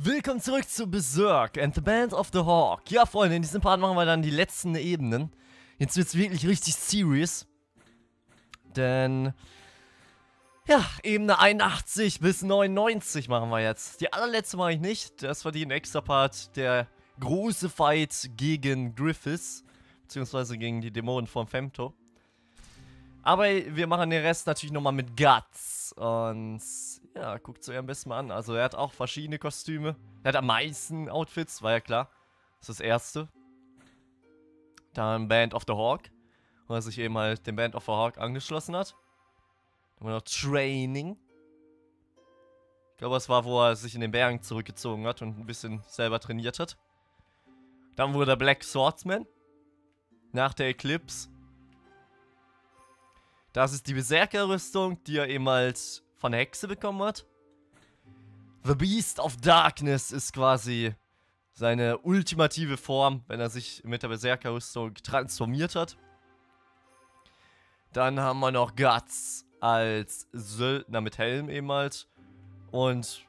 Willkommen zurück zu Berserk and the Band of the Hawk. Ja, Freunde, in diesem Part machen wir dann die letzten Ebenen. Jetzt wird es wirklich richtig serious. Denn, ja, Ebene 81 bis 99 machen wir jetzt. Die allerletzte mache ich nicht. Das war die ein extra Part, der große Fight gegen Griffiths. Beziehungsweise gegen die Dämonen von Femto. Aber wir machen den Rest natürlich nochmal mit Guts. Und ja, guckt es euch am besten mal an. Also er hat auch verschiedene Kostüme. Er hat am meisten Outfits, war ja klar. Das ist das erste. Dann Band of the Hawk. Wo er sich eben halt dem Band of the Hawk angeschlossen hat. Dann noch Training. Ich glaube, das war, wo er sich in den Bergen zurückgezogen hat und ein bisschen selber trainiert hat. Dann wurde er Black Swordsman. Nach der Eclipse. Das ist die Berserker-Rüstung, die er eben halt von der Hexe bekommen hat. The Beast of Darkness ist quasi seine ultimative Form, wenn er sich mit der Berserker-Rüstung transformiert hat. Dann haben wir noch Guts als Söldner mit Helm eben halt. Und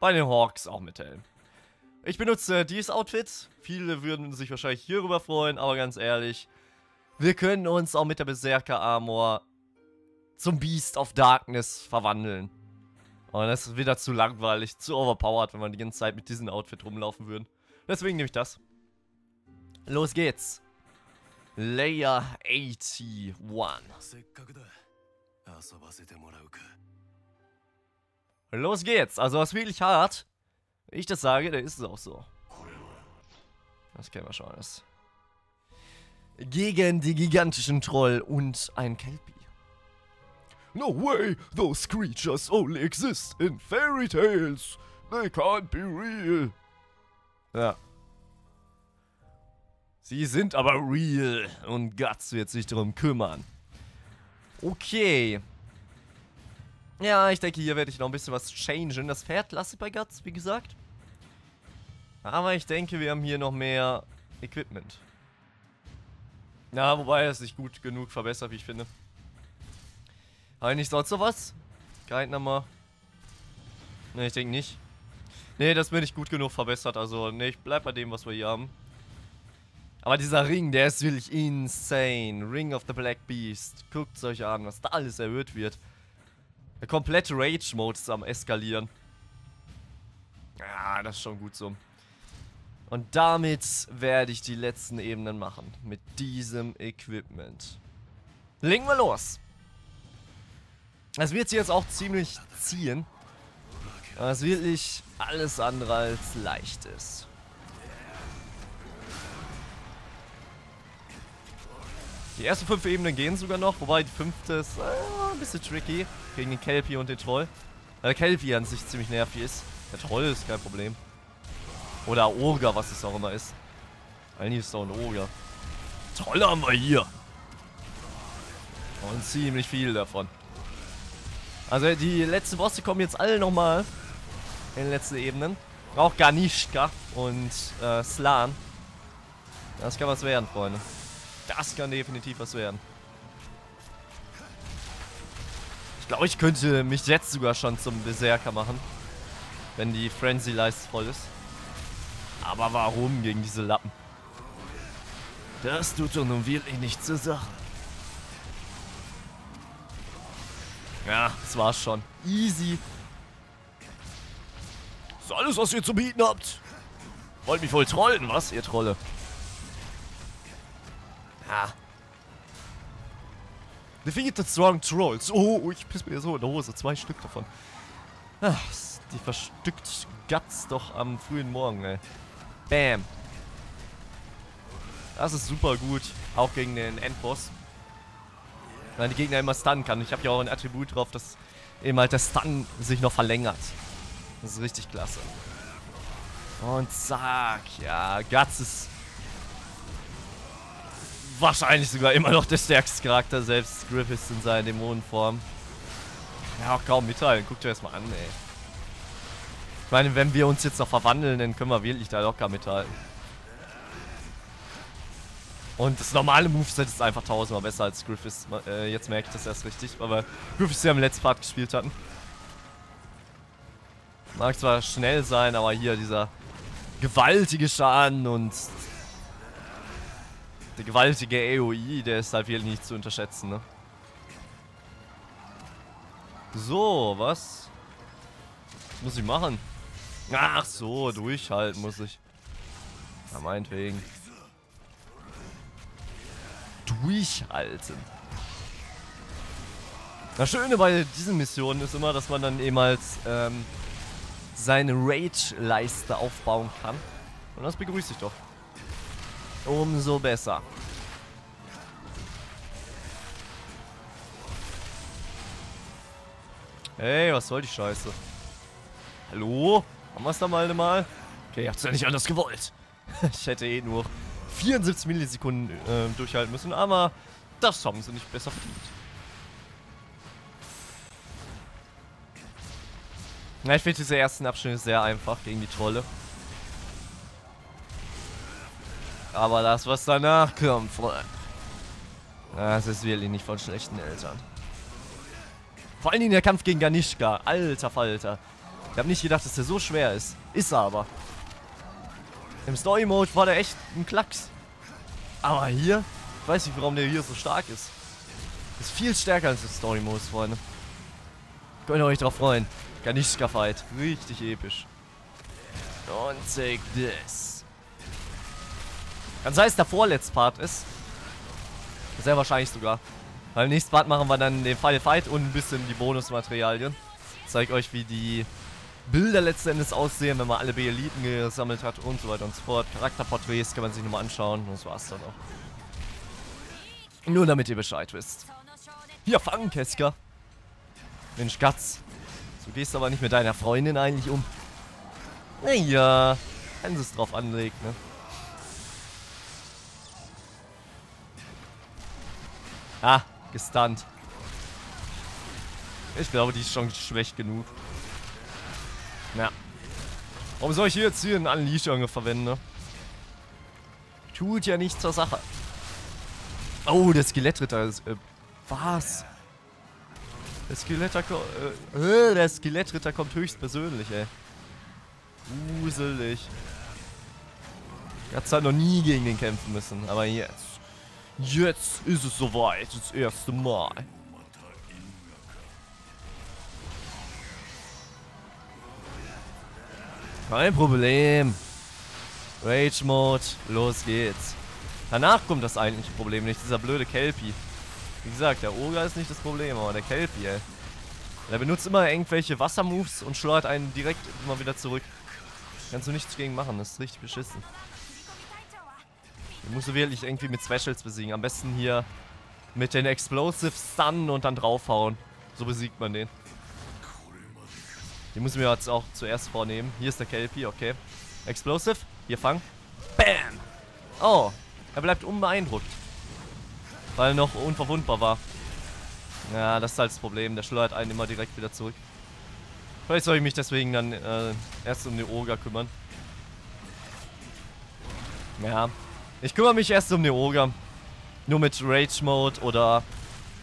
bei den Hawks auch mit Helm. Ich benutze dieses Outfit. Viele würden sich wahrscheinlich hierüber freuen, aber ganz ehrlich, wir können uns auch mit der Berserker Armor zum Beast of Darkness verwandeln. Und das ist wieder zu langweilig, zu overpowered, wenn wir die ganze Zeit mit diesem Outfit rumlaufen würden. Deswegen nehme ich das. Los geht's. Layer 81. Los geht's. Also was wirklich hart. Wenn ich das sage, dann ist es auch so. Das kennen wir schon alles. Gegen die gigantischen Troll und ein Kelpie. No way, those creatures only exist in fairy tales. They can't be real. Ja. Sie sind aber real und Guts wird sich darum kümmern. Okay. Ja, ich denke, hier werde ich noch ein bisschen was changen. Das Pferd lasse ich bei Guts, wie gesagt. Aber ich denke, wir haben hier noch mehr Equipment. Ja, wobei er es nicht gut genug verbessert, wie ich finde. Habe ich nicht sonst noch was? Gehalten mal. Ne, ich denke nicht. Ne, das bin ich gut genug verbessert. Also, ne, ich bleib bei dem, was wir hier haben. Aber dieser Ring, der ist wirklich insane. Ring of the Black Beast. Guckt euch an, was da alles erhöht wird. Der komplette Rage-Mode ist am eskalieren. Ja, das ist schon gut so. Und damit werde ich die letzten Ebenen machen. Mit diesem Equipment. Legen wir los. Es wird sich jetzt auch ziemlich ziehen. Was wirklich alles andere als leicht ist. Die ersten fünf Ebenen gehen sogar noch, wobei die fünfte ist äh, ein bisschen tricky gegen den Kelpie und den Troll. Weil der Kelpie an sich ziemlich nervig ist. Der Troll ist kein Problem. Oder Oger, was es auch immer ist. Eigentlich ist es auch ein Oger. Trolle haben wir hier. Und ziemlich viel davon. Also die letzten Bosse kommen jetzt alle nochmal in den letzten Ebenen. Auch Ganishka und äh, Slan. Das kann was werden, Freunde. Das kann definitiv was werden. Ich glaube, ich könnte mich jetzt sogar schon zum Berserker machen. Wenn die Frenzy-Leiste voll ist. Aber warum gegen diese Lappen? Das tut doch nun wirklich nicht zur Sache. Ja, das war's schon. Easy. Das ist alles, was ihr zu bieten habt. Wollt mich wohl trollen, was, ihr Trolle? Ja. Defeated Strong Trolls. Oh, ich piss mir so in der Hose. Zwei Stück davon. Ach, die verstückt Guts doch am frühen Morgen, ey. Bam. Das ist super gut. Auch gegen den Endboss weil die Gegner immer stunnen kann. Ich habe ja auch ein Attribut drauf, dass eben halt der Stun sich noch verlängert. Das ist richtig klasse. Und zack, ja, Guts ist wahrscheinlich sogar immer noch der stärkste Charakter, selbst Griffiths in seiner Dämonenform. Ja, auch kaum mitteilen. Guckt euch das mal an, ey. Ich meine, wenn wir uns jetzt noch verwandeln, dann können wir wirklich da locker mithalten. Und das normale Moveset ist einfach tausendmal besser als Griffiths. Äh, jetzt merke ich das erst richtig, weil wir Griffiths ja im letzten Part gespielt hatten. Mag zwar schnell sein, aber hier dieser gewaltige Schaden und der gewaltige AOE, der ist halt wirklich nicht zu unterschätzen, ne? So, was? was muss ich machen? Ach so, durchhalten muss ich. Ja, meinetwegen. Durchhalten. Das Schöne bei diesen Missionen ist immer, dass man dann eben als ähm, seine Rage-Leiste aufbauen kann. Und das begrüße ich doch. Umso besser. Hey, was soll die Scheiße? Hallo? Haben wir es da mal mal? Okay, ihr habt es ja nicht anders gewollt. ich hätte eh nur 74 Millisekunden äh, durchhalten müssen, aber das haben sie nicht besser verdient. Na, ich finde diese ersten Abschnitte sehr einfach gegen die Trolle. Aber das, was danach kommt, Freund. Das ist wirklich nicht von schlechten Eltern. Vor allen Dingen der Kampf gegen Ganishka. Alter Falter. Ich habe nicht gedacht, dass der so schwer ist. Ist er aber. Im Story-Mode war der echt ein Klacks. Aber hier, ich weiß nicht, warum der hier so stark ist. Ist viel stärker als im Story-Mode, Freunde. Könnt ihr euch drauf freuen. Ganishka-Fight. Richtig episch. Und take this. Kann sein, dass der vorletzte Part ist. Sehr wahrscheinlich sogar. Weil im nächsten Part machen wir dann den Final Fight und ein bisschen die Bonusmaterialien. Ich zeige euch, wie die Bilder letzten Endes aussehen, wenn man alle B-Eliten gesammelt hat und so weiter und so fort. Charakterporträts kann man sich nochmal anschauen und das war's dann auch. Nur damit ihr Bescheid wisst. Hier, fangen, Keska. Mensch, Gatz. Du gehst aber nicht mit deiner Freundin eigentlich um. Naja, wenn sie es drauf anlegt, ne? Ah, gestunt. Ich glaube, die ist schon schwächt genug. Ja. Warum soll ich hier jetzt hier einen Unleash verwenden, ne? Tut ja nichts zur Sache. Oh, der Skelettritter ist... Äh, was? Der Skelettritter, äh, der Skelettritter kommt höchstpersönlich, ey. Gruselig. Ich hatte halt noch nie gegen den kämpfen müssen, aber jetzt. Jetzt ist es soweit, das erste Mal. Kein Problem. Rage Mode, los geht's. Danach kommt das eigentliche Problem nicht, dieser blöde Kelpie. Wie gesagt, der Oger ist nicht das Problem, aber der Kelpie, ey. Der benutzt immer irgendwelche Wassermoves und schleudert einen direkt immer wieder zurück. Kannst du nichts gegen machen, das ist richtig beschissen. Den musst du wirklich irgendwie mit Specials besiegen. Am besten hier mit den Explosive Stun und dann draufhauen. So besiegt man den. Die müssen wir jetzt auch zuerst vornehmen. Hier ist der Kelpie, okay. Explosive, hier fang. Bam! Oh, er bleibt unbeeindruckt. Weil er noch unverwundbar war. Ja, das ist halt das Problem. Der schleudert einen immer direkt wieder zurück. Vielleicht soll ich mich deswegen dann äh, erst um den Oger kümmern. Ja. Ich kümmere mich erst um den Oger. Nur mit Rage Mode oder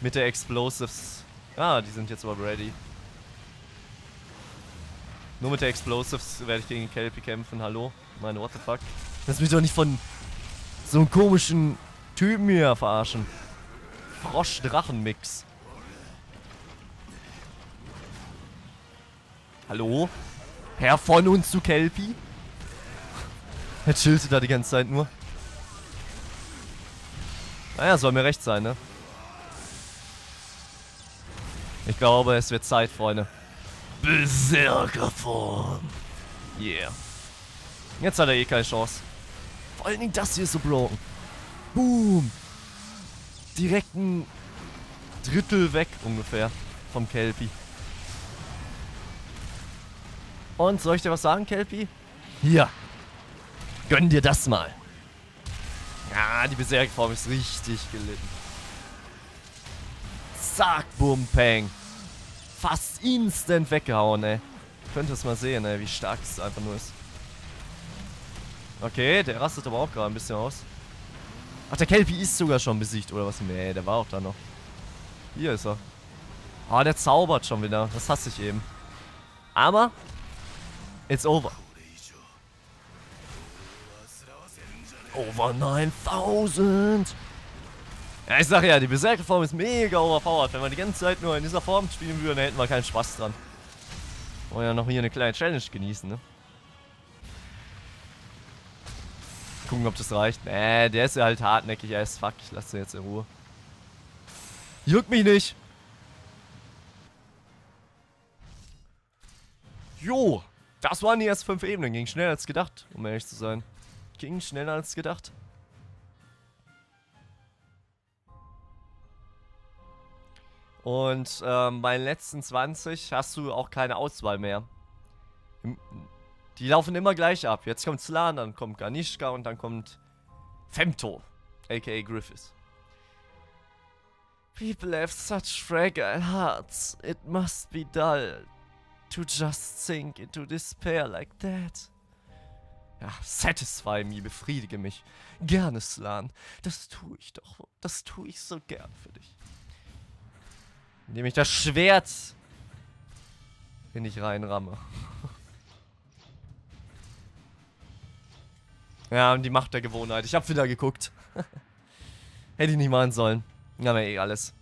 mit der Explosives. Ah, die sind jetzt aber ready. Nur mit der Explosives werde ich gegen Kelpie kämpfen. Hallo? Meine, what the fuck? Lass mich doch nicht von so einem komischen Typen hier verarschen. Frosch-Drachen-Mix. Hallo? Herr von uns zu Kelpie? Er chillte da die ganze Zeit nur. Naja, soll mir recht sein, ne? Ich glaube, es wird Zeit, Freunde. Berserkerform. Yeah. Jetzt hat er eh keine Chance. Vor allen Dingen das hier ist so broken. Boom. Direkt ein Drittel weg ungefähr vom Kelpie. Und soll ich dir was sagen, Kelpie? Hier. Gönn dir das mal. Ja, die Berserkform ist richtig gelitten. Zack, bum, peng. Fast instant weggehauen, ey. Könnt ihr es mal sehen, ey, wie stark es einfach nur ist. Okay, der rastet aber auch gerade ein bisschen aus. Ach, der Kelpie ist sogar schon besiegt, oder was? Nee, der war auch da noch. Hier ist er. Ah, der zaubert schon wieder. Das hasse ich eben. Aber It's over. Over 9000. Ja, ich sag ja, die Berserker-Form ist mega overpowered. Wenn wir die ganze Zeit nur in dieser Form spielen würden, hätten wir keinen Spaß dran. Wollen ja noch hier eine kleine Challenge genießen, ne? Gucken, ob das reicht. Nee, der ist ja halt hartnäckig as fuck. Ich lasse den jetzt in Ruhe. Juckt mich nicht. Jo, das waren die ersten fünf Ebenen. Ging schneller als gedacht, um ehrlich zu sein. Ging schneller als gedacht. Und ähm, bei den letzten 20 hast du auch keine Auswahl mehr. Die laufen immer gleich ab. Jetzt kommt Slan, dann kommt Ganishka und dann kommt Femto, aka Griffiths. People have such fragile hearts. It must be dull to just sink into despair like that. Ja, satisfy me, befriedige mich. Gerne, Slan. Das tue ich doch. Das tue ich so gern für dich. Indem ich das Schwert in dich reinramme. ja, und die Macht der Gewohnheit. Ich hab wieder geguckt. Hätte ich nicht machen sollen. Ja, aber eh alles.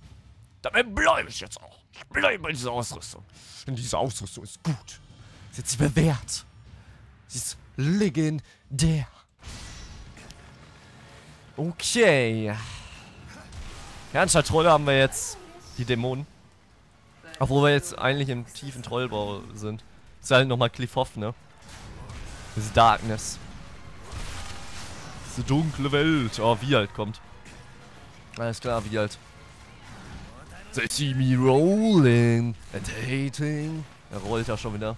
Dabei bleibe ich jetzt auch. Ich bleibe bei dieser Ausrüstung. Denn diese Ausrüstung ist gut. Sie hat sie bewährt. Sie ist legendär. Okay. Ja, anstatt Trolle haben wir jetzt die Dämonen. Obwohl wir jetzt eigentlich im tiefen Trollbau sind. Ist halt nochmal Cliffhoff, ne? Diese Darkness. Diese dunkle Welt. Oh, wie halt kommt. Alles klar, wie halt. They see me rolling and hating. Er rollt ja schon wieder.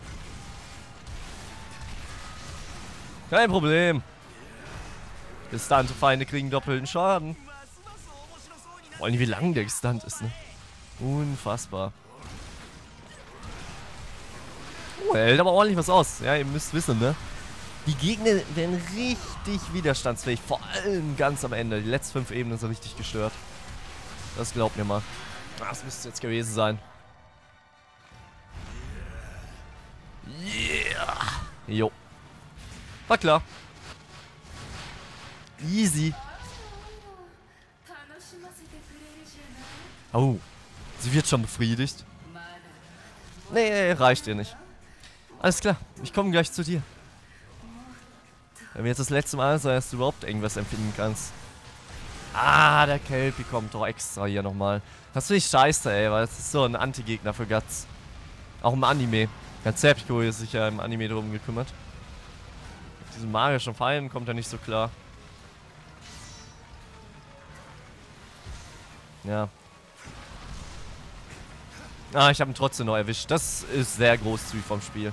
Kein Problem. Gestante Feinde kriegen doppelten Schaden. Vor allem wie lang der gestunt ist, ne? Unfassbar. Oh, er hält aber ordentlich was aus. Ja, ihr müsst wissen, ne? Die Gegner werden richtig widerstandsfähig. Vor allem ganz am Ende. Die letzten fünf Ebenen sind richtig gestört. Das glaubt mir mal. Das müsste jetzt gewesen sein. Yeah. Jo. War klar. Easy. Oh. Sie wird schon befriedigt. Nee, reicht ihr nicht. Alles klar, ich komme gleich zu dir. Wenn wir jetzt das letzte Mal sein, dass du überhaupt irgendwas empfinden kannst. Ah, der Kelpie kommt doch extra hier nochmal. Das finde ich scheiße, ey, weil das ist so ein Anti-Gegner für Guts. Auch im Anime. Serpico ist sich ja im Anime drum gekümmert. Mit diesen magischen Pfeilen kommt er nicht so klar. Ja. Ah, ich habe ihn trotzdem noch erwischt. Das ist sehr großzügig vom Spiel.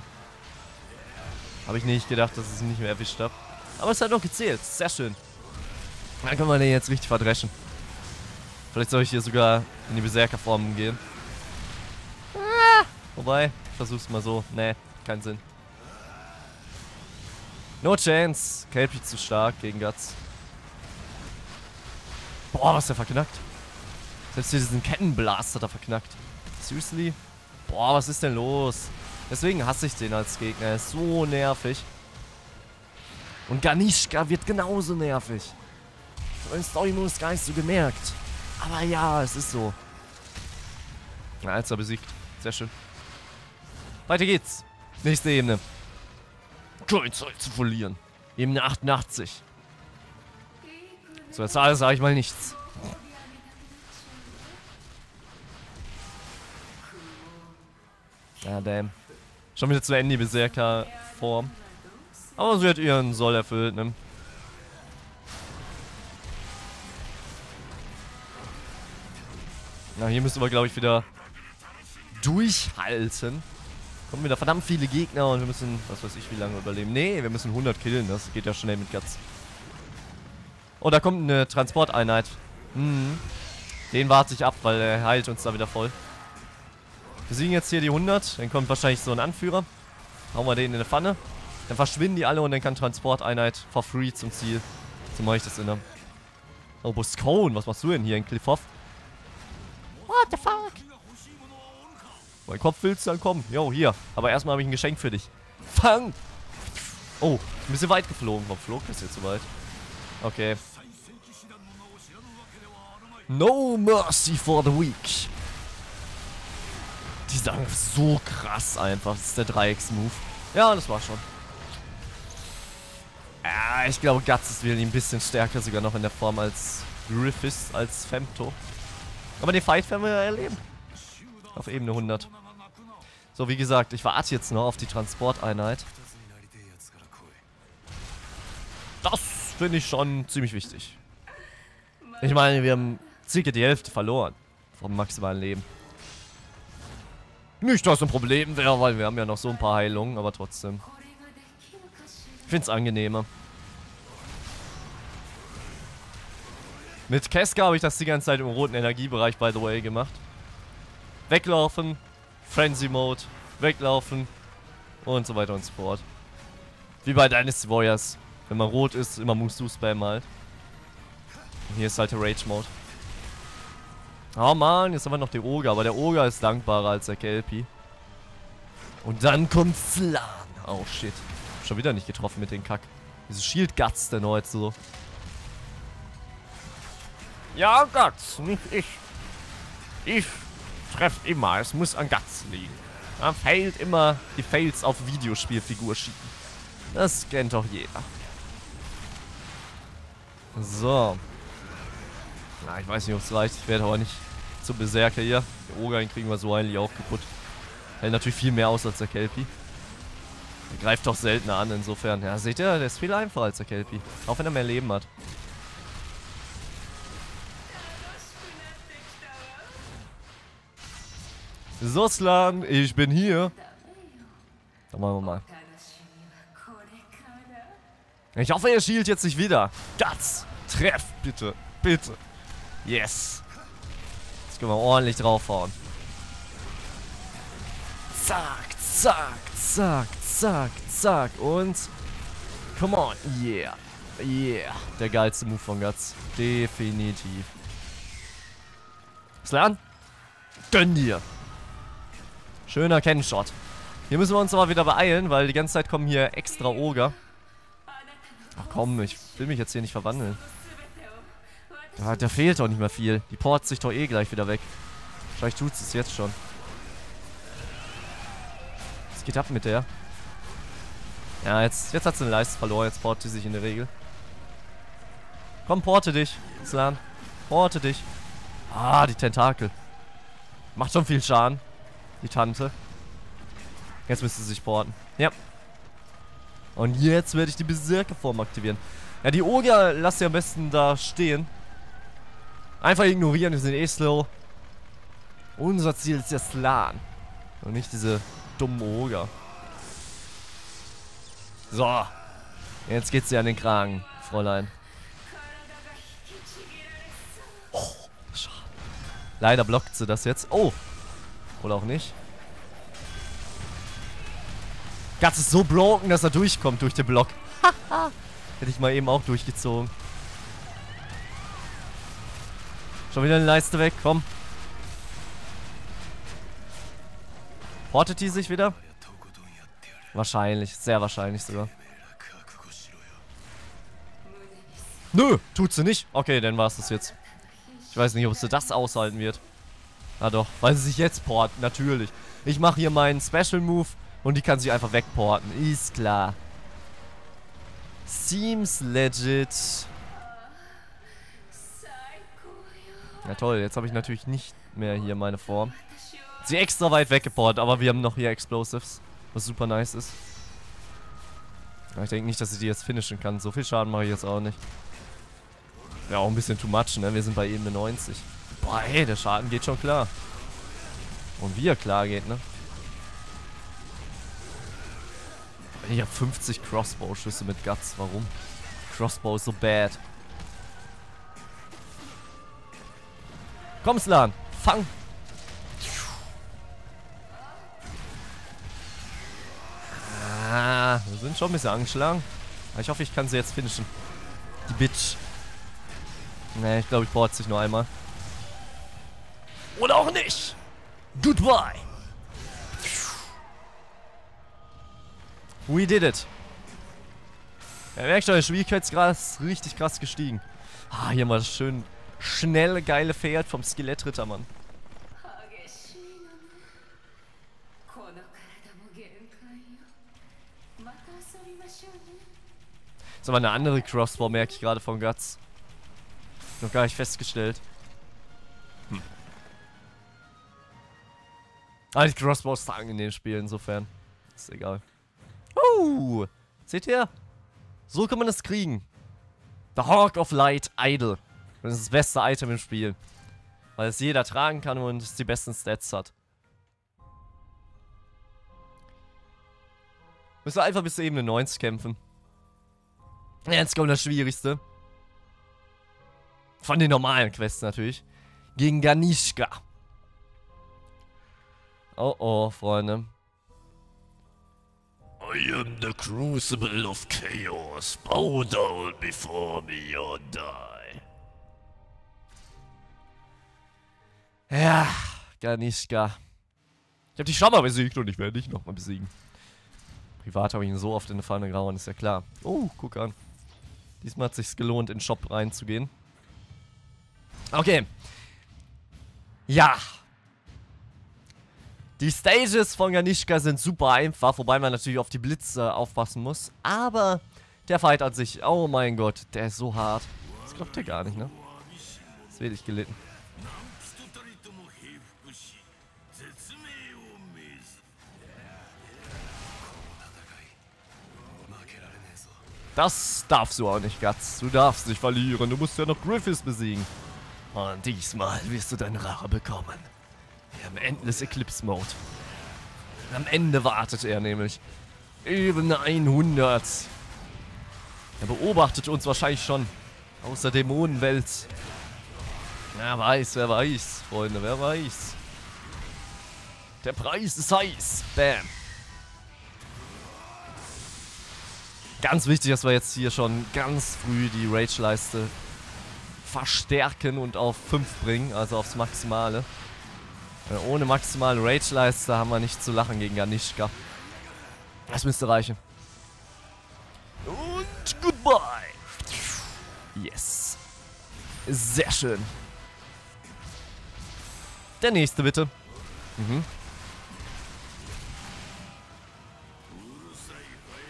Habe ich nicht gedacht, dass ich ihn nicht mehr erwischt habe. Aber es hat noch gezählt. Sehr schön. Dann können wir den jetzt richtig verdreschen. Vielleicht soll ich hier sogar in die Berserker-Formen gehen. Ah, wobei, versuch's mal so. Nee, keinen Sinn. No chance. Kelpie zu stark gegen Guts. Boah, was der verknackt. Selbst hier diesen Kettenblaster da verknackt. Seriously? Boah, was ist denn los? Deswegen hasse ich den als Gegner. Er ist so nervig. Und Ganishka wird genauso nervig. Im Story-Modus gar nicht so gemerkt. Aber ja, es ist so. Na, Alster besiegt. Sehr schön. Weiter geht's. Nächste Ebene. Keine Zeit zu verlieren. Ebene 88. So, jetzt sage ich mal nichts. Ja, damn. Schon wieder zu Ende die Berserker-Form. Aber sie hat ihren Soll erfüllt, ne? Na, hier müssen wir, glaube ich, wieder durchhalten. Kommen wieder verdammt viele Gegner und wir müssen, was weiß ich, wie lange überleben. Nee, wir müssen 100 killen, das geht ja schnell mit Guts. Oh, da kommt eine Transporteinheit. Mhm. Den warte ich ab, weil er heilt uns da wieder voll. Wir siegen jetzt hier die 100. Dann kommt wahrscheinlich so ein Anführer. Hauen wir den in eine Pfanne. Dann verschwinden die alle und dann kann Transporteinheit for free zum Ziel. So mache ich das in der... Oh, Boscone, was machst du denn hier in Cliffhoff? What the fuck? Mein Kopf willst du dann kommen. Jo, hier. Aber erstmal habe ich ein Geschenk für dich. Fang! Oh, ein bisschen weit geflogen. Warum flog das jetzt so weit? Okay. No mercy for the weak. Die sagen so krass einfach. Das ist der Dreiecks-Move. Ja, das war schon. Ja, ich glaube, Guts ist wieder ein bisschen stärker sogar noch in der Form als Griffiths, als Femto. Aber den Fight werden wir erleben. Auf Ebene 100. So, wie gesagt, ich warte jetzt noch auf die Transporteinheit. Das finde ich schon ziemlich wichtig. Ich meine, wir haben circa die Hälfte verloren vom maximalen Leben. Nicht, dass ein Problem wäre, weil wir haben ja noch so ein paar Heilungen, aber trotzdem. Ich finde es angenehmer. Mit Keska habe ich das die ganze Zeit im roten Energiebereich, by the way, gemacht. Weglaufen, Frenzy Mode, weglaufen und so weiter und so fort. Wie bei Dynasty Warriors. Wenn man rot ist, immer Musu Spam halt. Und hier ist halt der Rage Mode. Oh man, jetzt haben wir noch den Oger, aber der Oger ist dankbarer als der Kelpie. Und dann kommt Slan. Oh shit. Schon wieder nicht getroffen mit den Kack. Diese Shield Guts denn heute so. Ja, Guts, nicht ich. Ich treffe immer, es muss an Guts liegen. Da fehlt immer die Fails auf Videospielfigur schieben. Das kennt doch jeder. So. Na, ich weiß nicht, ob es reicht. Ich werde aber nicht zum Berserker hier. Den Oger, kriegen wir so eigentlich auch kaputt. Hält natürlich viel mehr aus als der Kelpie. Er greift doch seltener an, insofern. Ja, seht ihr, der ist viel einfacher als der Kelpie. Auch wenn er mehr Leben hat. Soslan, ich bin hier. Dann machen wir mal. Ich hoffe, er schielt jetzt nicht wieder. Guts! Treff, bitte. Bitte. Yes. Jetzt können wir ordentlich draufhauen. Zack, zack, zack, zack, zack. Und... Come on. Yeah. Yeah. Der geilste Move von Guts. Definitiv. Slan? Gönn dir. Schöner Kennshot. Hier müssen wir uns aber wieder beeilen, weil die ganze Zeit kommen hier extra Oger. Ach komm, ich will mich jetzt hier nicht verwandeln. Ja, da fehlt doch nicht mehr viel. Die portet sich doch eh gleich wieder weg. Vielleicht tut es jetzt schon. Was geht ab mit der? Ja, jetzt, jetzt hat sie eine Leiste verloren. Jetzt portet sie sich in der Regel. Komm, porte dich, Slan. Porte dich. Ah, die Tentakel. Macht schon viel Schaden. Die Tante. Jetzt müsste sie sich porten. Ja. Und jetzt werde ich die Berserkerform aktivieren. Ja, die Oger lasst ihr am besten da stehen. Einfach ignorieren, die sind eh slow. Unser Ziel ist der Slan. Und nicht diese dummen Oger. So. Jetzt geht's dir an den Kragen, Fräulein. Oh, schade. Leider blockt sie das jetzt. Oh. Oder auch nicht. Guts ist so broken, dass er durchkommt durch den Block. Hätte ich mal eben auch durchgezogen. Schon wieder eine Leiste weg, komm. Portet die sich wieder? Wahrscheinlich, sehr wahrscheinlich sogar. Nö, tut sie nicht. Okay, dann war es das jetzt. Ich weiß nicht, ob sie das aushalten wird. Ah doch, weil sie sich jetzt porten, natürlich. Ich mache hier meinen Special Move und die kann sich einfach wegporten. Ist klar. Seems legit. Ja toll, jetzt habe ich natürlich nicht mehr hier meine Form. Sie extra weit weggeportet, aber wir haben noch hier Explosives. Was super nice ist. Ich denke nicht, dass ich die jetzt finishen kann. So viel Schaden mache ich jetzt auch nicht. Ja, auch ein bisschen too much, ne? Wir sind bei Ebene 90. Boah, ey, der Schaden geht schon klar. Und wie er klar geht, ne? Ich habe 50 Crossbow-Schüsse mit Guts. Warum? Crossbow ist so bad. Komm, Slan. Fang. Ah, wir sind schon ein bisschen angeschlagen. Aber ich hoffe, ich kann sie jetzt finishen. Die Bitch. Ne, ich glaube, ich bohrt sich nur einmal. Oder auch nicht. Goodbye. We did it. Ihr merkt schon, der Schwierigkeitsgrad ist richtig krass gestiegen. Ah, hier mal schön schnelle, geile Pferd vom Skelettritter, Mann. Das ist aber eine andere Crossbow, merke ich gerade von Guts. Noch gar nicht festgestellt. Hm. Ah, die Crossbow ist angenehm Spiel, insofern. Ist egal. Uh! Seht ihr? So kann man das kriegen. The Hawk of Light Idol. Idol. Das ist das beste Item im Spiel. Weil es jeder tragen kann und es die besten Stats hat. Müssen wir einfach bis zur Ebene 90 kämpfen. Jetzt kommt das Schwierigste. Von den normalen Quests natürlich. Gegen Ganishka. Oh oh, Freunde. I am the crucible of chaos. Bow down before me or die. Ja, Ganishka. Ich habe dich schon mal besiegt und ich werde dich nochmal besiegen. Privat habe ich ihn so oft in die Pfanne gehauen, ist ja klar. Oh, guck an. Diesmal hat sich's gelohnt, in den Shop reinzugehen. Okay. Ja. Die Stages von Ganishka sind super einfach, wobei man natürlich auf die Blitze aufpassen muss. Aber der Fight an sich, oh mein Gott, der ist so hart. Das glaubt ihr gar nicht, ne? Das wird ich gelitten. Das darfst du auch nicht, Guts. Du darfst nicht verlieren. Du musst ja noch Griffiths besiegen. Und diesmal wirst du deine Rache bekommen. Wir haben Endless Eclipse Mode. Am Ende wartet er nämlich. Ebene 100. Er beobachtet uns wahrscheinlich schon. Aus der Dämonenwelt. Wer weiß, wer weiß, Freunde, wer weiß. Der Preis ist heiß. Bam. Ganz wichtig, dass wir jetzt hier schon ganz früh die Rage-Leiste verstärken und auf 5 bringen, also aufs Maximale. Weil ohne maximale Rage-Leiste haben wir nicht zu lachen gegen Ganishka. Das müsste reichen. Und goodbye. Yes. Sehr schön. Der nächste bitte. Mhm.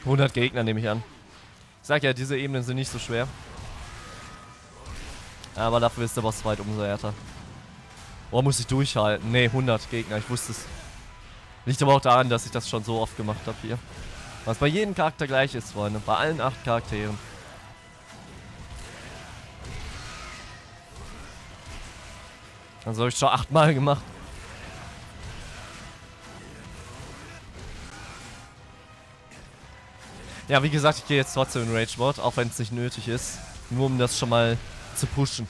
100 Gegner nehme ich an. Ich sag ja, diese Ebenen sind nicht so schwer. Aber dafür ist der Bossfight umso härter. Boah, muss ich durchhalten. Ne, 100 Gegner, ich wusste es. Liegt aber auch daran, dass ich das schon so oft gemacht habe hier. Was bei jedem Charakter gleich ist, Freunde. Bei allen acht Charakteren. Also habe ich schon achtmal gemacht. Ja, wie gesagt, ich gehe jetzt trotzdem in Rage Mode, auch wenn es nicht nötig ist. Nur um das schon mal zu pushen.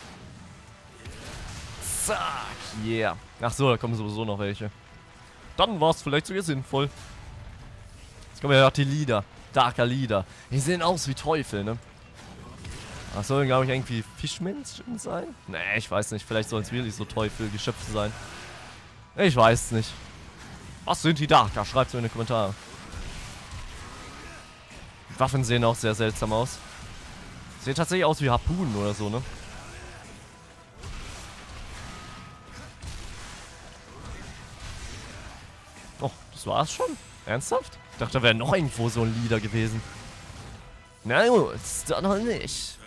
Zack, yeah. Ach so, da kommen sowieso noch welche. Dann war es vielleicht sogar sinnvoll. Jetzt kommen ja auch die Lieder. Darker Lieder. Die sehen aus wie Teufel, ne? Ach, sollen, glaube ich, irgendwie Fischmenschen sein? Nee, ich weiß nicht. Vielleicht sollen es wirklich so Teufel-Geschöpfe sein. Ich weiß nicht. Was sind die Darker? Schreibt es mir in die Kommentare. Waffen sehen auch sehr seltsam aus. Sehen tatsächlich aus wie Harpunen oder so, ne? Oh, das war's schon? Ernsthaft? Ich dachte, da wäre noch irgendwo so ein Leader gewesen. Na gut, dann noch nicht.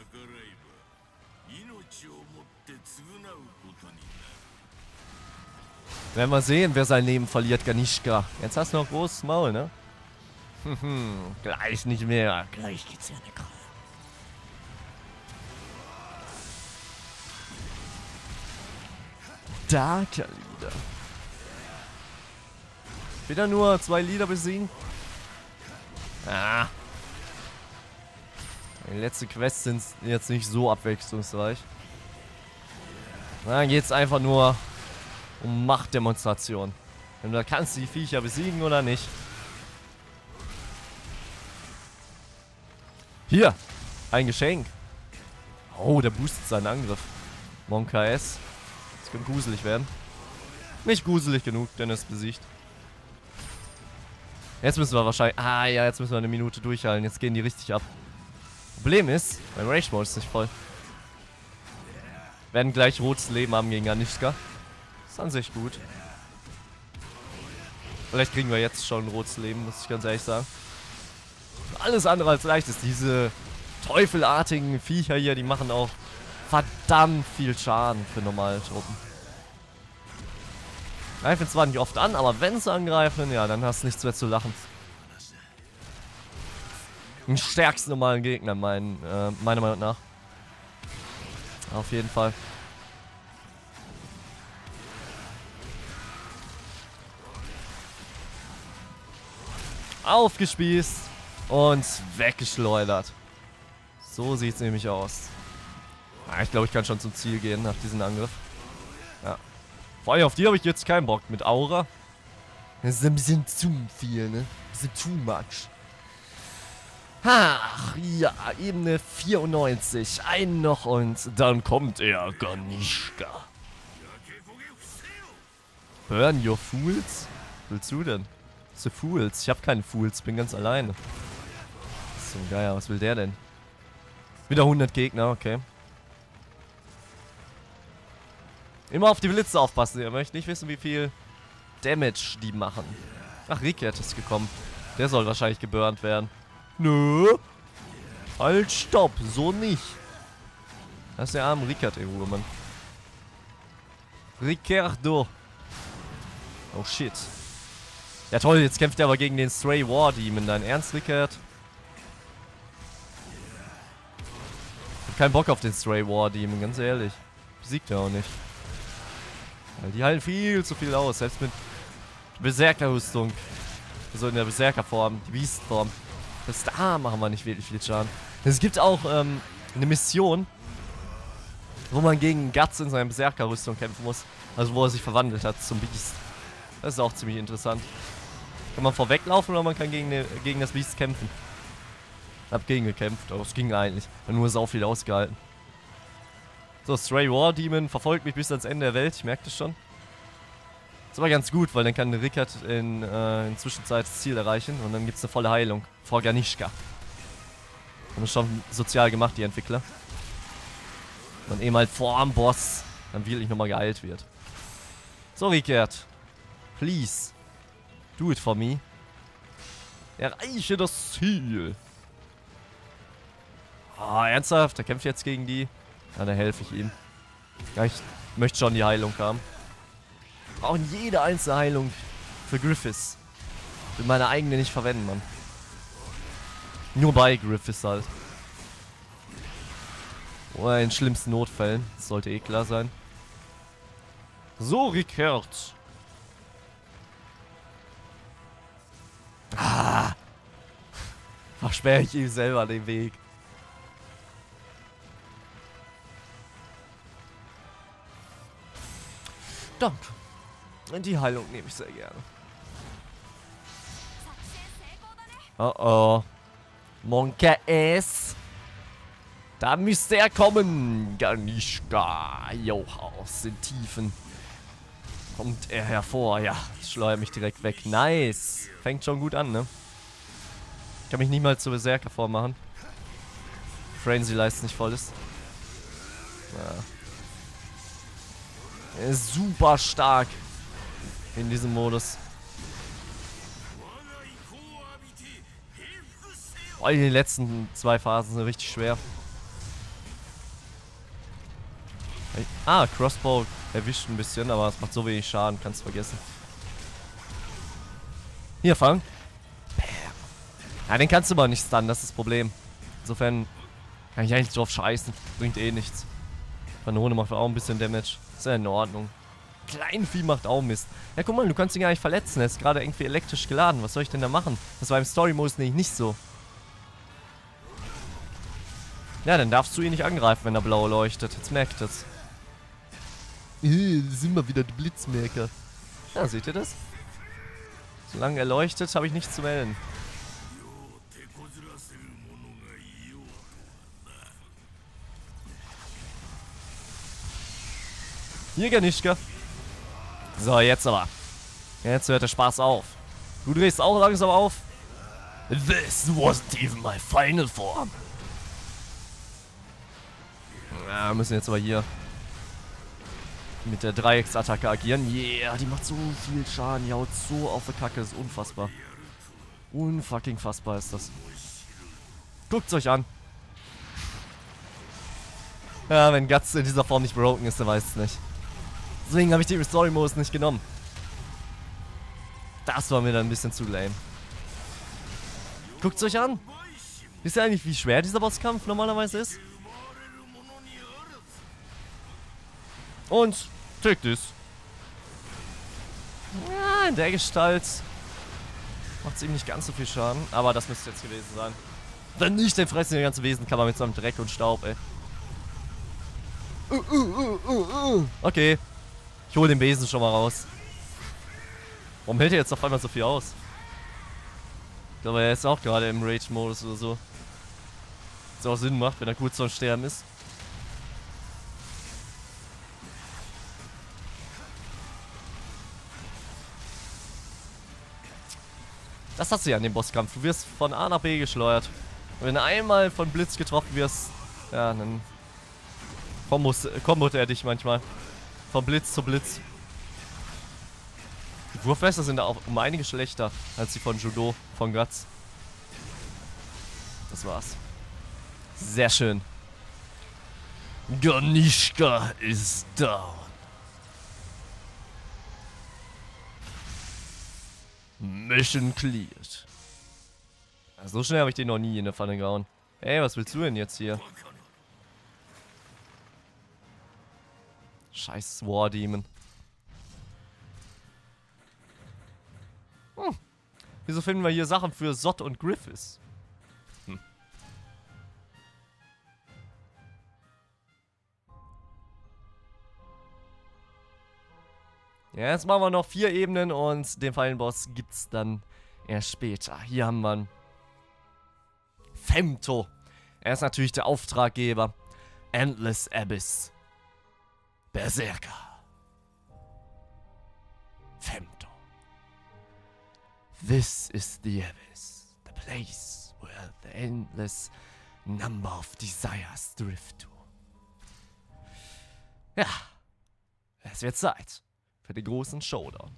Werden wir sehen, wer sein Leben verliert, Ganishka. Jetzt hast du noch großes Maul, ne? Gleich nicht mehr. Gleich geht's ja nicht. Darker Lieder. Wieder nur zwei Lieder besiegen? Ah. Die letzte Quest sind jetzt nicht so abwechslungsreich. Dann geht's einfach nur um Machtdemonstration. Und da kannst du die Viecher besiegen oder nicht. Hier, ein Geschenk. Oh, der boostet seinen Angriff. Monka S. Das könnte gruselig werden. Nicht gruselig genug, denn er ist besiegt. Jetzt müssen wir wahrscheinlich... Ah ja, jetzt müssen wir eine Minute durchhalten. Jetzt gehen die richtig ab. Problem ist, mein Rage Mode ist nicht voll. Werden gleich rotes Leben haben gegen Anishka. Ist an sich gut. Vielleicht kriegen wir jetzt schon rotes Leben, muss ich ganz ehrlich sagen. Alles andere als leicht ist. Diese teufelartigen Viecher hier, die machen auch verdammt viel Schaden für normale Truppen. Greifen zwar nicht oft an, aber wenn sie angreifen, ja, dann hast du nichts mehr zu lachen. Den stärksten normalen Gegner, mein, äh, meiner Meinung nach. Auf jeden Fall. Aufgespießt und weggeschleudert. So sieht es nämlich aus. Ah, ich glaube, ich kann schon zum Ziel gehen nach diesem Angriff. Ja. Vor allem auf die habe ich jetzt keinen Bock. Mit Aura. Das ist ein bisschen zu viel, ne? Ein bisschen too much. Ach, ja, Ebene 94. Ein noch und dann kommt er, Ganishka. Burn your fools? Willst du denn? The Fools. Ich habe keine Fools, bin ganz alleine. So, geil, was will der denn? Wieder 100 Gegner, okay. Immer auf die Blitze aufpassen. Ihr möchtet nicht wissen, wie viel Damage die machen. Ach, Ricket ist gekommen. Der soll wahrscheinlich geburnt werden. Nö. Halt, stopp. So nicht. Das ist der arme Rickard, ey, Mann. Ricardo. Oh, shit. Ja toll, jetzt kämpft er aber gegen den Stray War Demon. Dein Ernst, Rickard? Keinen Bock auf den Stray War Demon, ganz ehrlich. Besiegt er auch nicht. Weil die halten viel zu viel aus, selbst mit Berserker-Rüstung. Also in der Berserker-Form, die Beast-Form. Das da machen wir nicht wirklich viel Schaden. Es gibt auch ähm, eine Mission, wo man gegen Guts in seiner Berserker-Rüstung kämpfen muss. Also wo er sich verwandelt hat zum Beast. Das ist auch ziemlich interessant. Kann man vorweglaufen oder man kann gegen, gegen das Biest kämpfen. Hab gegen gekämpft, aber es ging eigentlich. Hab nur sau viel ausgehalten. So, Stray War Demon verfolgt mich bis ans Ende der Welt, ich merke das schon. Ist aber ganz gut, weil dann kann Rickard in, äh, in Zwischenzeit das Ziel erreichen und dann gibt es eine volle Heilung. Vor Ganishka. Haben das schon sozial gemacht, die Entwickler. Und eben halt vor am Boss dann wirklich nochmal geheilt wird. So, Rickard. Please. Do it for me. Erreiche das Ziel. Ah, ernsthaft? Der kämpft jetzt gegen die? Ja, dann helfe ich ihm. Ja, ich möchte schon die Heilung haben. Brauchen jede einzelne Heilung für Griffiths. Will meine eigene nicht verwenden, Mann. Nur bei Griffiths halt. Oder in schlimmsten Notfällen. Das sollte eh klar sein. So, Rickert. Ah. Versperre ich ihm selber den Weg. Danke. Die Heilung nehme ich sehr gerne. Oh oh. Monka S. Da müsste er kommen. Ganishka. Jo, aus den Tiefen. Kommt er hervor. Ja, schleue mich direkt weg. Nice. Fängt schon gut an, ne? Ich kann mich nicht mal zu Berserker vormachen. Frenzy leistet nicht voll ist. Ja. Ist super stark in diesem Modus. Oh, die letzten zwei Phasen sind richtig schwer. Ah, Crossbow erwischt ein bisschen, aber es macht so wenig Schaden, kannst vergessen. Hier, fang. Ja, den kannst du aber nicht stunnen, das ist das Problem. Insofern kann ich eigentlich drauf scheißen. Bringt eh nichts. Kanone macht auch ein bisschen Damage. Ist ja in Ordnung. Kleinvieh macht auch Mist. Ja, guck mal, du kannst ihn gar nicht verletzen. Er ist gerade irgendwie elektrisch geladen. Was soll ich denn da machen? Das war im Story-Modus nämlich nicht so. Ja, dann darfst du ihn nicht angreifen, wenn er blau leuchtet. Jetzt merkt es. Äh, sind mal wieder die Blitzmerker. Ja, seht ihr das? Solange er leuchtet, habe ich nichts zu melden. Hier, Ganishka. So, jetzt aber. Jetzt hört der Spaß auf. Du drehst auch langsam auf. This wasn't even my final form. Ja, wir müssen jetzt aber hier mit der Dreiecksattacke agieren. Yeah, die macht so viel Schaden. Die haut so auf die Kacke. Ist unfassbar. Unfucking fassbar ist das. Guckt's euch an. Ja, wenn Guts in dieser Form nicht broken ist, dann weiß es nicht. Deswegen habe ich die Restoring Modus nicht genommen. Das war mir dann ein bisschen zu lame. Guckt's euch an. Wisst ihr eigentlich, wie schwer dieser Bosskampf normalerweise ist? Und tickt es. Ja, in der Gestalt macht es ihm nicht ganz so viel Schaden. Aber das müsste jetzt gewesen sein. Wenn nicht, dann fressen die ganze Wesen kann man mit so einem Dreck und Staub, ey. Okay. Ich hole den Besen schon mal raus. Warum hält er jetzt auf einmal so viel aus? Ich glaube, er ist auch gerade im Rage-Modus oder so. Was auch Sinn macht, wenn er gut zum Sterben ist. Das hast du ja an dem Bosskampf. Du wirst von A nach B geschleudert. Und wenn du einmal von Blitz getroffen wirst, ja, dann kombot er dich manchmal. Von Blitz zu Blitz. Die Wurfmesser sind auch um einige schlechter als die von Judo, von Guts. Das war's. Sehr schön. Ganishka is down. Mission cleared. So schnell habe ich den noch nie in der Pfanne gehauen. Ey, was willst du denn jetzt hier? Scheiß War Demon. Hm. Wieso finden wir hier Sachen für Sott und Griffiths? Hm. Ja, jetzt machen wir noch vier Ebenen und den Fallenboss gibt's dann erst später. Hier haben wir Femto. Er ist natürlich der Auftraggeber. Endless Abyss. Berserker. Femto. This is the Abyss. The place where the endless number of desires drift to. Ja. Es wird Zeit. Für den großen Showdown.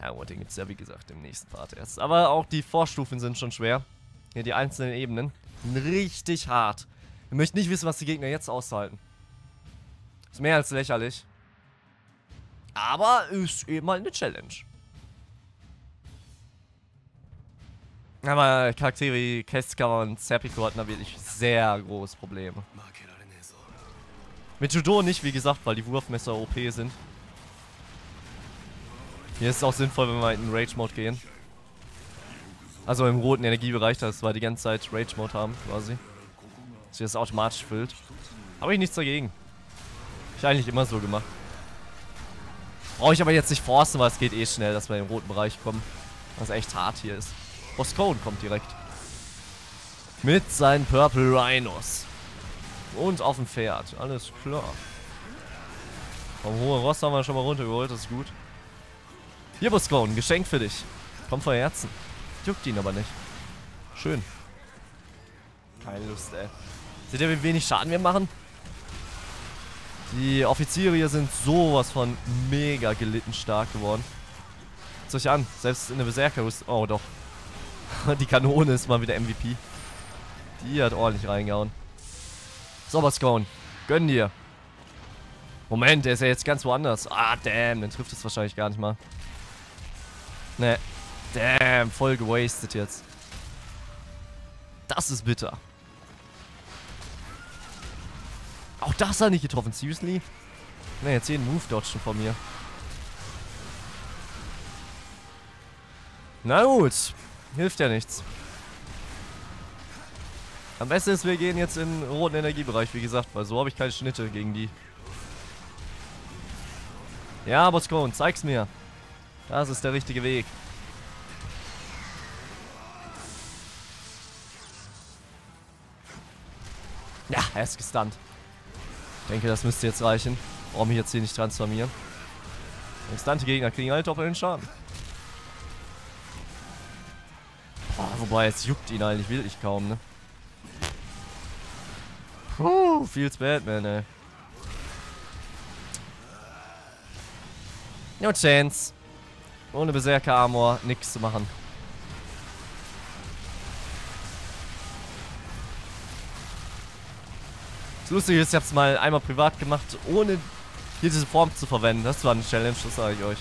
Ja gut, den gibt es ja wie gesagt im nächsten Part erst. Aber auch die Vorstufen sind schon schwer. Hier die einzelnen Ebenen. Richtig hart. Ich möchte nicht wissen, was die Gegner jetzt aushalten. Ist mehr als lächerlich. Aber ist eben mal eine Challenge. Aber Charaktere wie Keska und Serpico hatten da wirklich sehr große Probleme. Mit Judo nicht, wie gesagt, weil die Wurfmesser OP sind. Hier ist es auch sinnvoll, wenn wir in den Rage-Mode gehen. Also im roten Energiebereich, dass wir die ganze Zeit Rage-Mode haben, quasi. Dass sich das automatisch füllt. Habe ich nichts dagegen. Ich eigentlich immer so gemacht. Brauche ich aber jetzt nicht forcen, weil es geht eh schnell, dass wir in den roten Bereich kommen. Was echt hart hier ist. Boss Cone kommt direkt. Mit seinen Purple Rhinos. Und auf dem Pferd. Alles klar. Vom hohen Ross haben wir schon mal runtergeholt, das ist gut. Hier, Buscone, Geschenk für dich. Kommt von Herzen. Juckt ihn aber nicht. Schön. Keine Lust, ey. Seht ihr, wie wenig Schaden wir machen? Die Offiziere hier sind sowas von mega gelitten stark geworden. Schaut euch an, selbst in der Berserker Oh, doch. Die Kanone ist mal wieder MVP. Die hat ordentlich reingehauen. So, Buscone. Gönn dir. Moment, der ist ja jetzt ganz woanders. Ah, damn, den trifft es wahrscheinlich gar nicht mal. Ne. Damn, voll gewastet jetzt. Das ist bitter. Auch das hat nicht getroffen, seriously? Ne, jetzt jeden Move dodgen von mir. Na gut. Hilft ja nichts. Am besten ist, wir gehen jetzt in den roten Energiebereich, wie gesagt, weil so habe ich keine Schnitte gegen die. Ja, Boscone, zeig's mir. Das ist der richtige Weg. Ja, er ist gestunt. Denke, das müsste jetzt reichen. Warum mich jetzt hier nicht transformieren? Gestante Gegner kriegen alle doppelten Schaden. Wobei, es juckt ihn eigentlich wirklich kaum, ne? Puh, feels bad, man, ey. No chance. Ohne Berserker-Armor nix zu machen. Das Lustige ist, ich hab's mal einmal privat gemacht, ohne hier diese Form zu verwenden. Das war eine Challenge, das sage ich euch.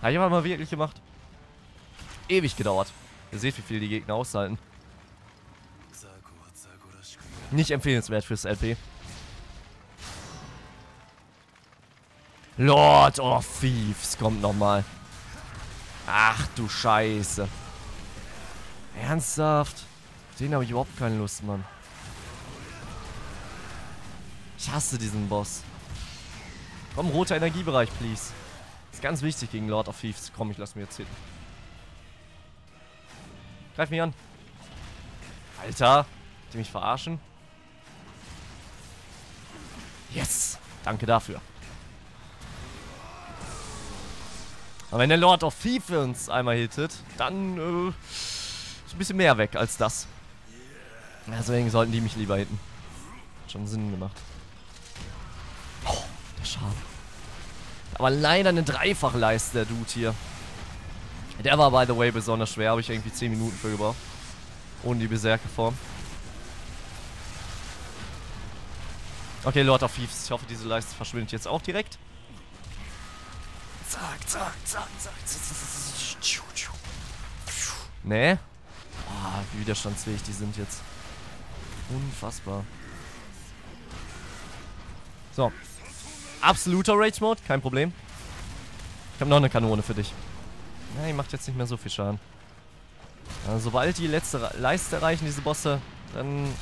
Habe ich aber mal wirklich gemacht. Ewig gedauert. Ihr seht, wie viel die Gegner aushalten. Nicht empfehlenswert fürs LP. Lord of Thieves kommt nochmal. Ach du Scheiße. Ernsthaft? Den habe ich überhaupt keine Lust, Mann. Ich hasse diesen Boss. Komm, roter Energiebereich, please. Ist ganz wichtig gegen Lord of Thieves. Komm, ich lass mir jetzt hitten. Greif mich an. Alter, die mich verarschen? Yes! Danke dafür. Aber wenn der Lord of Thief uns einmal hittet, dann äh, ist ein bisschen mehr weg als das. Deswegen sollten die mich lieber hitten. Hat schon Sinn gemacht. Der Schaden. Aber leider eine Dreifachleiste, der Dude hier. Der war, by the way, besonders schwer. Habe ich irgendwie 10 Minuten für gebraucht. Ohne die Berserkerform. Okay, Lord of Thieves. Ich hoffe, diese Leiste verschwindet jetzt auch direkt. Zack, zack, zack, zack. Nee. Ah, wie widerstandsfähig die sind jetzt. Unfassbar. So. Absoluter Rage-Mode, kein Problem. Ich habe noch eine Kanone für dich. Ja, die macht jetzt nicht mehr so viel Schaden. Also, sobald die letzte Leiste erreichen, diese Bosse, dann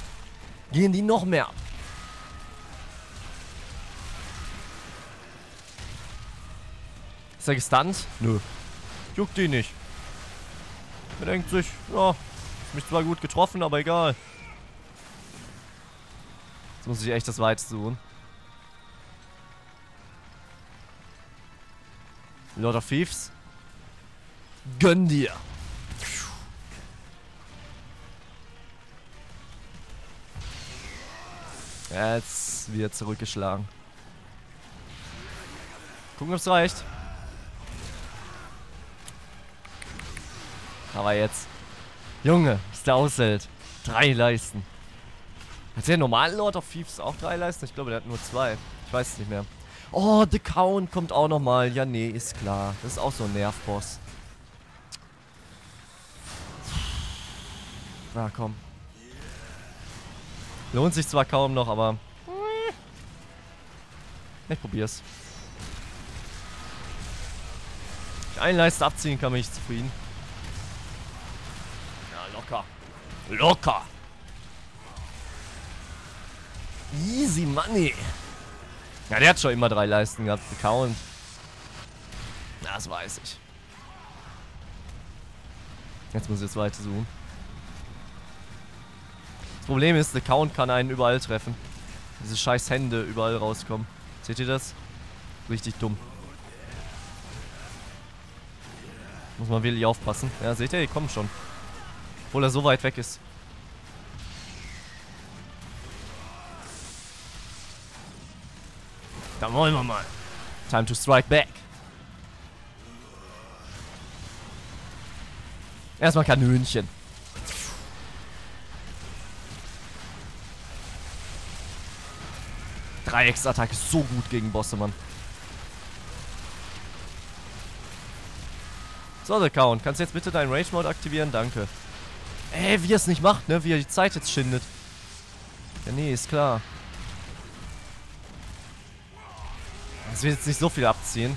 gehen die noch mehr ab. Ist er gestunt? Nö. Juckt die nicht. Er denkt sich, ja, mich zwar gut getroffen, aber egal. Jetzt muss ich echt das Weit suchen. Lord of Thieves. Gönn dir. Jetzt wird zurückgeschlagen. Gucken, ob es reicht. Aber jetzt. Junge, ist der aushält. Drei Leisten. Hat der normale Lord of Thieves auch drei Leisten? Ich glaube, der hat nur zwei. Ich weiß es nicht mehr. Oh, The Count kommt auch nochmal. Ja, nee, ist klar. Das ist auch so ein Nervboss. Na, komm. Lohnt sich zwar kaum noch, aber... Ich probier's. Ich eine Leiste abziehen kann, bin ich zufrieden. Ja, locker. Locker. Easy money. Ja, der hat schon immer drei Leisten gehabt. Count. Das weiß ich. Jetzt muss ich jetzt weiter suchen. Das Problem ist, der Count kann einen überall treffen. Diese scheiß Hände überall rauskommen. Seht ihr das? Richtig dumm. Muss man wirklich aufpassen. Ja, seht ihr, die kommen schon. Obwohl er so weit weg ist. Dann wollen wir mal. Time to strike back. Erstmal Kanönchen. Dreiecksattacke ist so gut gegen Bosse, Mann. So, The Count, kannst du jetzt bitte deinen Rage-Mode aktivieren? Danke. Ey, wie er es nicht macht, ne? Wie er die Zeit jetzt schindet. Ja, nee, ist klar. Das wird jetzt nicht so viel abziehen.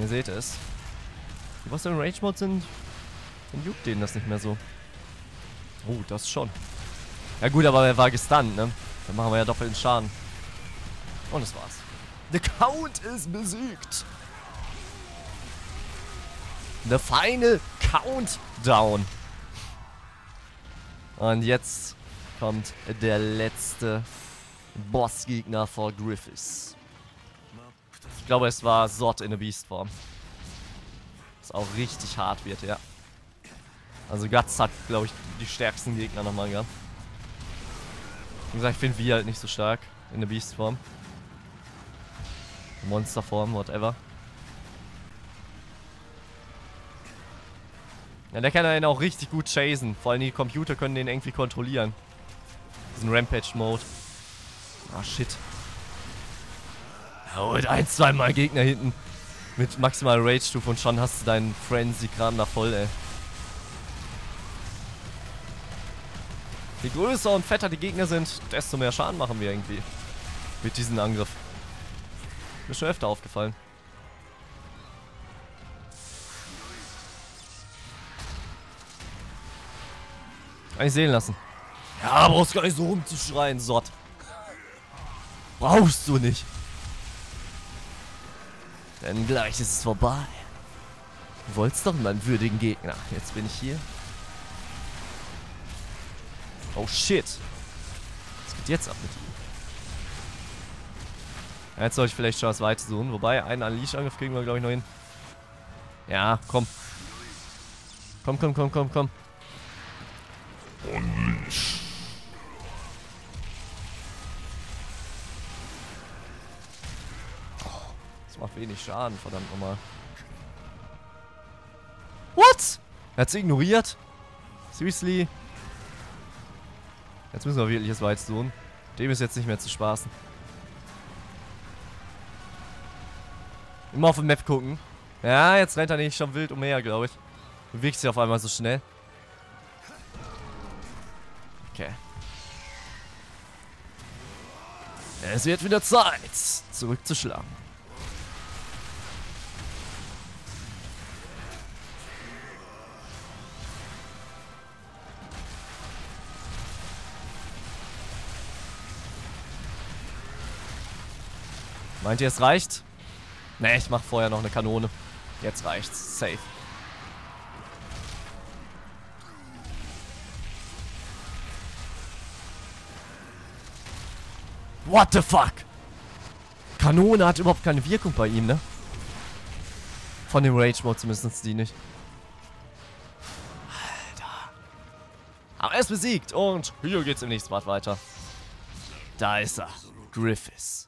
Ihr seht es. Die Bosse in Rage-Mode sind, dann juckt denen das nicht mehr so. Oh, das schon. Ja gut, aber er war gestunt, ne? Dann machen wir ja doppelten Schaden. Und das war's. The Count ist besiegt. The final countdown. Und jetzt kommt der letzte Bossgegner vor Griffiths. Ich glaube, es war Sort in a Beast Form. Was auch richtig hart wird, ja. Also Guts hat, glaube ich, die stärksten Gegner nochmal gehabt. Wie gesagt, ich finde Vi halt nicht so stark in der Beast-Form. Monsterform, whatever. Ja, der kann einen auch richtig gut chasen. Vor allem die Computer können den irgendwie kontrollieren. Diesen Rampage-Mode. Ah, shit. Holt ein, zweimal Gegner hinten. Mit maximal Rage-Stufe und schon hast du deinen Frenzy-Kram da voll, ey. Je größer und fetter die Gegner sind, desto mehr Schaden machen wir irgendwie. Mit diesem Angriff. Mir schon öfter aufgefallen. Kann ich sehen lassen. Ja, brauchst gar nicht so rumzuschreien, Sott. Brauchst du nicht. Denn gleich ist es vorbei. Du wolltest doch meinen würdigen Gegner. Jetzt bin ich hier. Oh shit. Was geht jetzt ab mit ihm? Jetzt soll ich vielleicht schon was Weite suchen. Wobei, einen Unleash-Angriff kriegen wir, glaube ich, noch hin. Ja, komm. Komm, komm, komm, komm, komm. Wenig Schaden, verdammt nochmal. What? Er hat sie ignoriert? Seriously? Jetzt müssen wir wirklich das Weit suchen. Dem ist jetzt nicht mehr zu spaßen. Immer auf dem Map gucken. Ja, jetzt rennt er nicht schon wild umher, glaube ich. Bewegt sich auf einmal so schnell. Okay. Es wird wieder Zeit, zurückzuschlagen. Meint ihr, es reicht? Ne, ich mach vorher noch eine Kanone. Jetzt reicht's. Safe. What the fuck? Kanone hat überhaupt keine Wirkung bei ihm, ne? Von dem Rage-Mode zumindest die nicht. Alter. Aber er ist besiegt und hier geht's im nächsten Part weiter. Da ist er. Griffiths.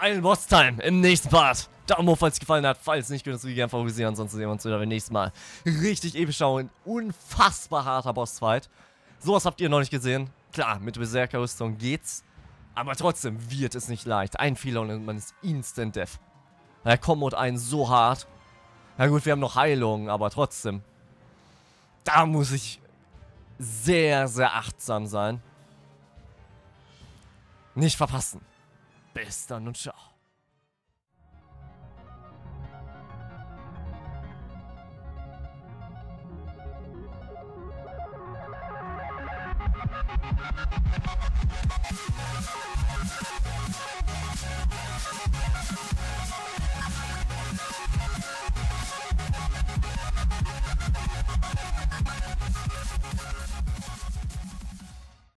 Final Boss Time im nächsten Part. Daumen hoch, falls es gefallen hat. Falls nicht, könnt ihr es gerne favorisieren. Ansonsten sehen wir uns wieder beim nächsten Mal. Richtig epischer und unfassbar harter Bossfight. Sowas habt ihr noch nicht gesehen. Klar, mit Berserker-Rüstung geht's. Aber trotzdem wird es nicht leicht. Ein Fehler und man ist Instant Death. Der Kommod einen so hart. Na gut, wir haben noch Heilung, aber trotzdem. Da muss ich sehr, sehr achtsam sein. Nicht verpassen. Bis dann und